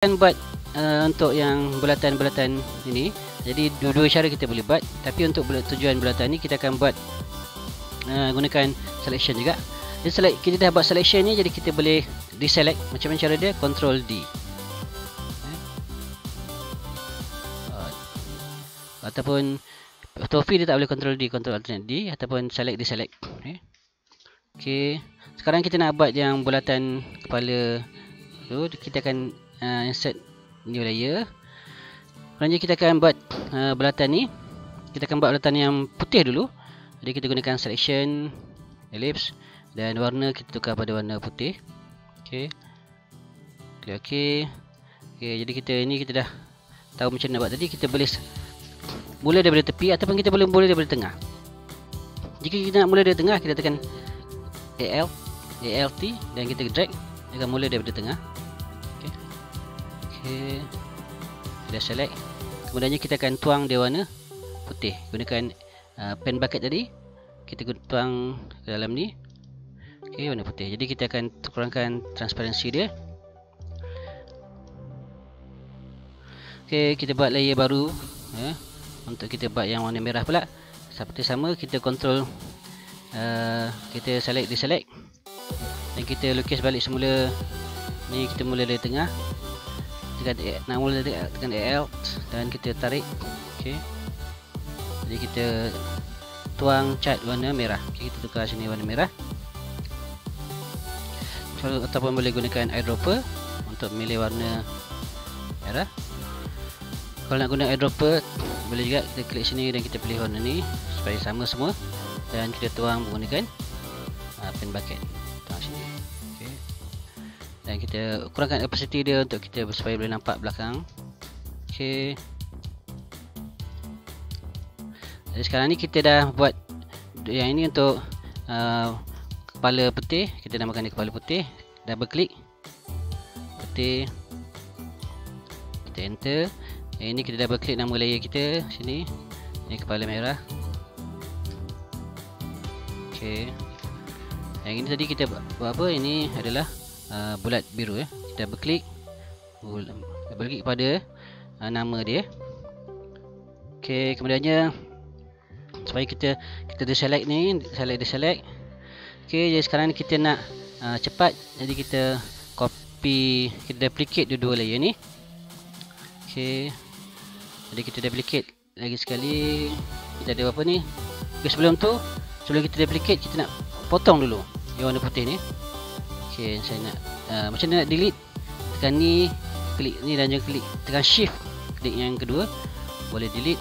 akan buat uh, untuk yang bulatan-bulatan ini. Jadi dua-dua cara kita boleh buat. Tapi untuk tujuan bulatan ni kita akan buat uh, gunakan selection juga. Jadi select, kita dah buat selection ni jadi kita boleh deselect macam mana cara dia control D. Uh, ataupun Tofi dia tak boleh control D control alternate D ataupun select deselect. Okay. okay. sekarang kita nak buat yang bulatan kepala tu kita akan uh, insert new layer. Selanjutnya kita akan buat uh, belatan ni. Kita akan buat belatan yang putih dulu. Jadi kita gunakan selection Ellipse Dan warna kita tukar pada warna putih. Okay Klik ok Okay jadi kita ni kita dah Tahu macam nak buat tadi. Kita boleh Mula daripada tepi Ataupun kita boleh mula daripada tengah. Jika kita nak mula dari tengah Kita tekan AL ALT Dan kita drag. Dia akan mula daripada tengah Okey. Kita select. Kemudiannya kita akan tuang dia warna putih. Gunakan uh, pen bucket tadi. Kita tuang ke dalam ni. Okey, warna putih. Jadi kita akan kurangkan transparansi dia. Okey, kita buat layer baru ya. Untuk kita buat yang warna merah pula. Seperti sama kita control uh, kita select deselect. Dan kita lukis balik semula ni kita mula dari tengah tekan nak mula tekan AL dan kita tarik. Okey jadi kita tuang cat warna merah. Okay, kita tukar sini warna merah. Kalau, ataupun boleh gunakan eyedropper untuk memilih warna merah. Kalau nak guna eyedropper boleh juga kita klik sini dan kita pilih warna ni supaya sama semua. Dan kita tuang menggunakan uh, pen bucket dan kita kurangkan capacity dia untuk kita supaya boleh nampak belakang. Ok. Jadi sekarang ni kita dah buat yang ini untuk uh, kepala putih. Kita namakan dia kepala putih. Double click. Putih. Kita enter. Yang ini kita double click nama layer kita sini. Ini kepala merah. Ok. Yang ini tadi kita buat apa? Ini adalah uh, bulat biru ya. Kita double klik. Double klik kepada uh, nama dia. Okey, kemudiannya supaya kita kita deselect ni, select deselect. Okey, jadi sekarang kita nak uh, cepat. Jadi kita copy, kita duplicate dua-dua layer ni. Okey. Jadi kita duplicate lagi sekali. Kita ada apa ni? Okay, sebelum tu, sebelum kita duplicate, kita nak potong dulu yang warna putih ni. Okey, saya nak uh, macam nak delete? Tekan ni, klik ni dan jangan klik tekan shift. Klik yang kedua boleh delete.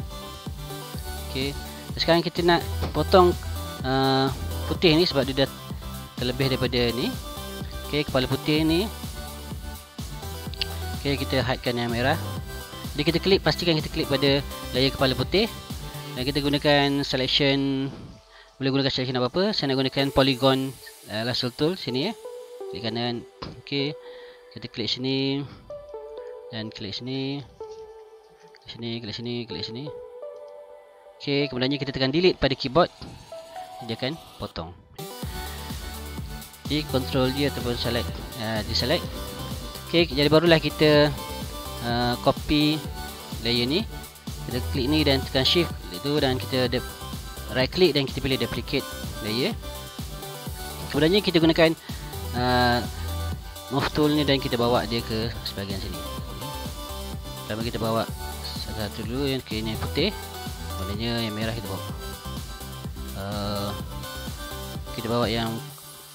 Okey. Sekarang kita nak potong uh, putih ni sebab dia dah terlebih daripada ni. Okey, kepala putih ni. Okey, kita hidekan yang merah. Jadi kita klik pastikan kita klik pada layer kepala putih dan kita gunakan selection boleh gunakan selection apa-apa. Saya nak gunakan polygon uh, lasso tool sini ya klik kanan okey kita klik sini dan klik sini klik sini klik sini klik sini. Okey kemudiannya kita tekan delete pada keyboard. Dia akan potong. Jadi control dia ataupun select uh, di select. Okey jadi barulah kita uh, copy layer ni. Kita klik ni dan tekan shift itu dan kita right click dan kita pilih duplicate layer. Kemudiannya kita gunakan uh, move tool ni dan kita bawa dia ke sebahagian sini. Pertama kita bawa satu-satu dulu yang kiri ni putih kemudiannya yang merah kita bawa uh, kita bawa yang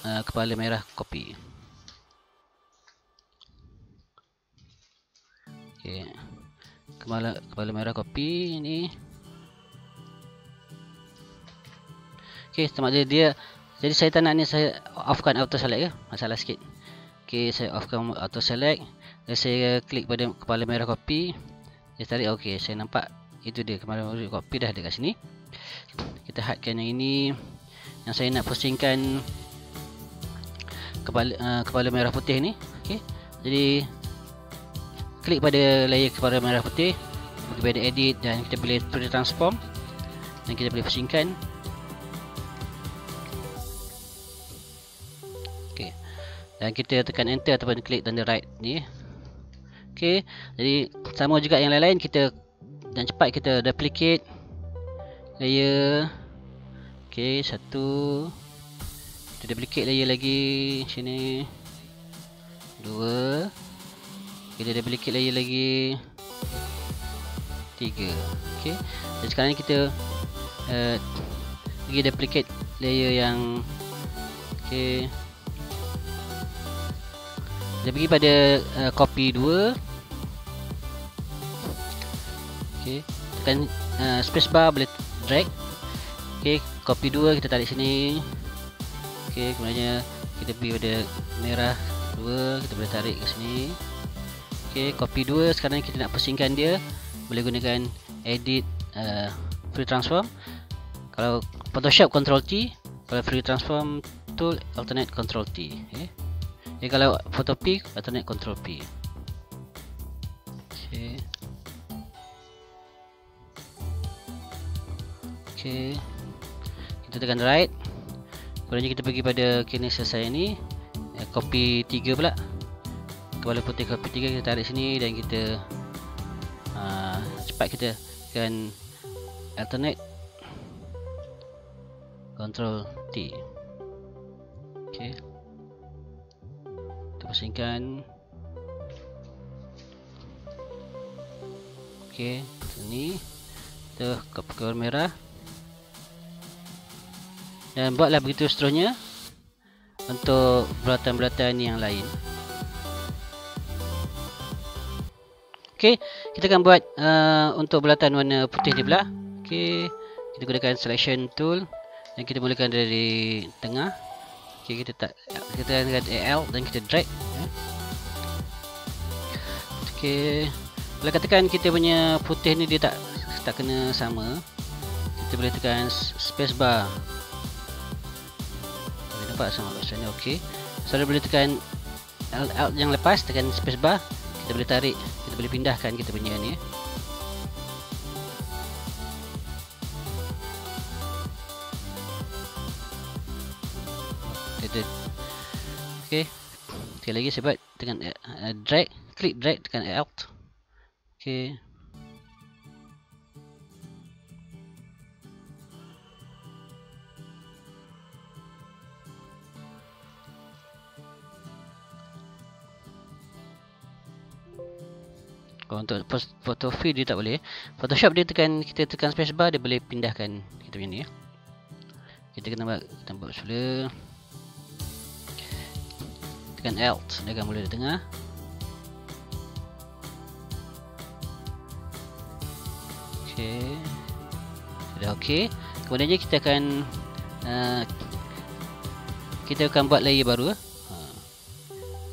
uh, kepala merah copy okay. kepala, kepala merah copy ini. Okay, sama dia, dia jadi saya tak nak ni saya offkan auto select ya. Masalah sikit. Okey, saya offkan auto select. Dan saya klik pada kepala merah copy. Dia tarik okey, saya nampak itu dia kepala merah copy dah dekat sini. Kita hidekan yang ini. Yang saya nak pusingkan kepala uh, kepala merah putih ni. Okey. Jadi klik pada layer kepala merah putih. Kita boleh edit dan kita boleh transform dan kita boleh pusingkan dan kita tekan enter ataupun klik tanda right ni Okey, jadi sama juga yang lain-lain kita dan cepat kita duplicate layer. Okey, satu. Kita duplicate layer lagi sini. Dua. Kita duplicate layer lagi. Tiga. Okey. Dan sekarang ni kita uh, lagi duplicate layer yang okey dia pergi pada uh, copy 2 okey. Tekan uh, space bar boleh drag. Okey copy 2 kita tarik sini. Okey kemudian kita pergi pada merah 2 kita boleh tarik ke sini. Okey copy 2 sekarang kita nak pusingkan dia. Boleh gunakan edit uh, free transform. Kalau Photoshop control T kalau free transform tool alternate control T. Okay. Jadi kalau photo P alternate control P. Okey. Okey. Kita tekan right. Kemudian kita pergi pada kini selesai ni. Eh, copy 3 pula. Kepala putih copy 3 kita tarik sini dan kita uh, cepat kita akan alternate control T. kita pusingkan ok ni. Kita cover merah. Dan buatlah begitu seterusnya untuk bulatan-bulatan yang lain. Ok kita akan buat uh, untuk bulatan warna putih ni pula ok kita gunakan selection tool dan kita mulakan dari tengah Okay, kita tak kita dengan AL dan kita drag. Okay, Kalau katakan kita punya putih ni dia tak tak kena sama, kita boleh tekan space bar. Boleh nampak sama kat sini. Okey. So, boleh tekan Alt yang lepas tekan space bar, kita boleh tarik, kita boleh pindahkan kita punya ni. Okey sekali lagi buat dengan uh, drag klik drag tekan alt. Okey Oh, untuk photo feed dia tak boleh. Photoshop dia tekan kita tekan spacebar dia boleh pindahkan. Kita punya ni ya. Kita kena buat kita buat semula tekan Alt. Dia akan mula di tengah ok sudah ok kemudian kita akan uh, kita akan buat layer baru ha.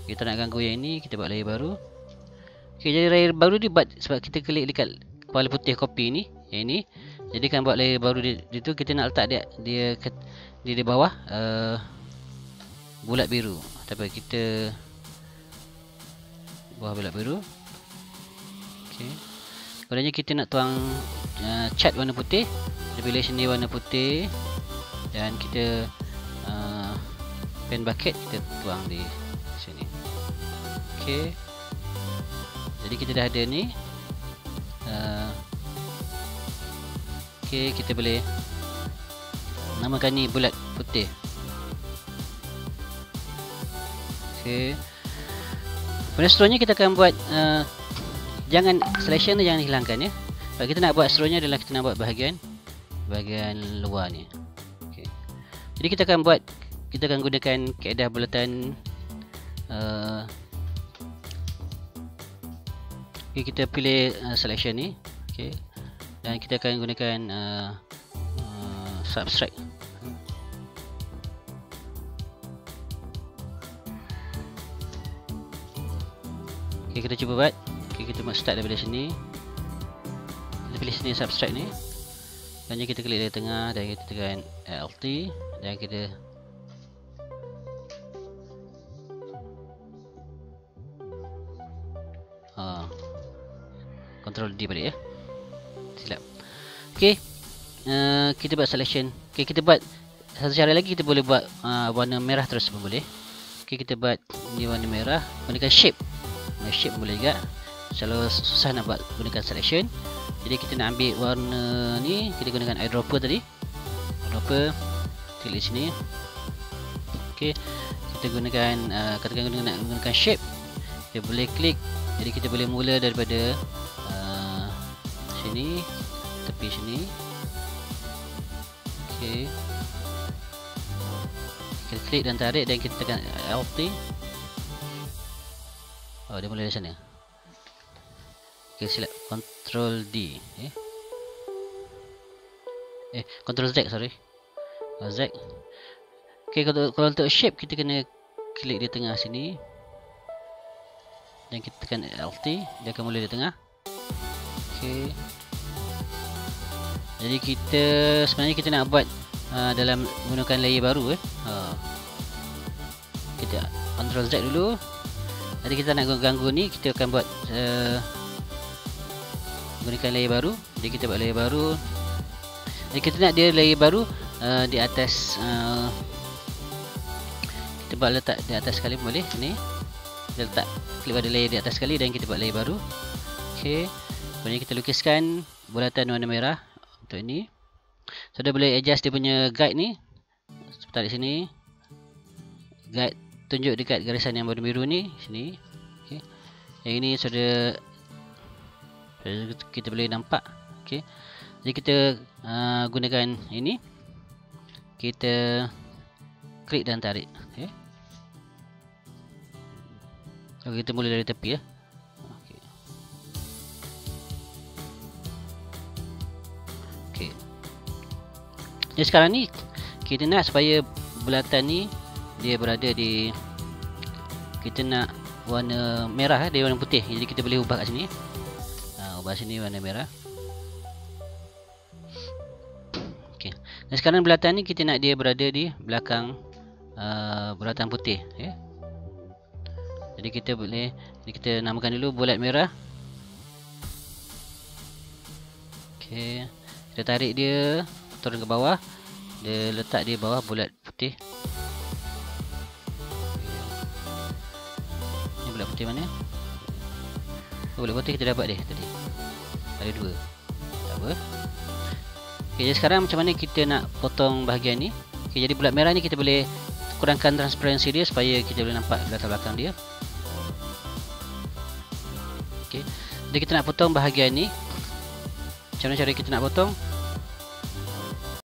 kita nak ganggu yang ini kita buat layer baru. Ok jadi layer baru ni buat sebab kita klik dekat kepala putih kopi ni yang ini. Jadi kan buat layer baru di, di tu kita nak letak dia dia di, di bawah uh, bulat biru tapi kita buah belak biru. Okey. Kemudian kita nak tuang uh, cat warna putih kita pilih sini warna putih dan kita uh, pen bucket kita tuang di sini. Okey. Jadi kita dah ada ni. Uh, okey kita boleh namakan ni bulat putih Kemudian seterusnya kita akan buat uh, jangan selection tu jangan hilangkan ya. Kalau kita nak buat seterusnya adalah kita nak buat bahagian bahagian luar ni. Okey. Jadi kita akan buat kita akan gunakan kaedah bulatan uh, Okay, kita pilih uh, selection ni. Okey. Dan kita akan gunakan uh, uh, subtract Kita cuba buat. Okay, kita nak start daripada sini. Kita pilih sini subtract ni. Dan kita klik dari tengah dan kita tekan LT dan kita ha. Control D balik ya. Silap. Okay, Uh, kita buat selection. Okay, kita buat satu cara lagi kita boleh buat uh, warna merah terus pun boleh. Okay, kita buat ni warna merah. Gunakan shape shape boleh juga. Selalu susah nak buat gunakan selection. Jadi kita nak ambil warna ni kita gunakan eyedropper tadi. Eyedropper klik sini. Ok kita gunakan uh, katakan guna nak gunakan shape. Kita boleh klik. Jadi kita boleh mula daripada uh, sini tepi sini. Ok kita klik dan tarik dan kita tekan Alt oh dia mula dari sana ok select Ctrl D eh? Eh Ctrl Z sorry. Z. Ok kalau, kalau untuk shape kita kena klik di tengah sini. Dan kita tekan Alt dia akan mula di tengah. Ok jadi kita sebenarnya kita nak buat uh, dalam menggunakan layer baru eh? Uh, kita Ctrl Z dulu jadi kita nak ganggu ni kita akan buat uh, gunakan layer baru. Jadi kita buat layer baru. Jadi kita nak dia layer baru uh, di atas uh, kita buat letak di atas sekali boleh ni. Kita letak klik pada layer di atas sekali dan kita buat layer baru. Ok. Kemudian kita lukiskan bulatan warna merah untuk ini. So dia boleh adjust dia punya guide ni. Tarik sini. Guide tunjuk dekat garisan yang warna biru ni sini. Ok yang ini sudah kita boleh nampak. Okey. Jadi kita uh, gunakan ini. Kita klik dan tarik. Okey. Okay, kita mula dari tepi ya. Okey. Okey. Jadi sekarang ni kita nak supaya bulatan ni dia berada di kita nak warna merah dia warna putih jadi kita boleh ubah kat sini ubah sini warna merah Okey. dan sekarang bulatan ni kita nak dia berada di belakang uh, bulatan putih okay. jadi kita boleh jadi kita namakan dulu bulat merah Okey. kita tarik dia turun ke bawah dia letak di bawah bulat putih putih mana? Oh, bulat putih kita dapat dia tadi. Ada dua. Tak apa. Ok jadi sekarang macam mana kita nak potong bahagian ni? Ok jadi bulat merah ni kita boleh kurangkan transparansi dia supaya kita boleh nampak latar belakang dia. Ok jadi kita nak potong bahagian ni. Macam mana cara kita nak potong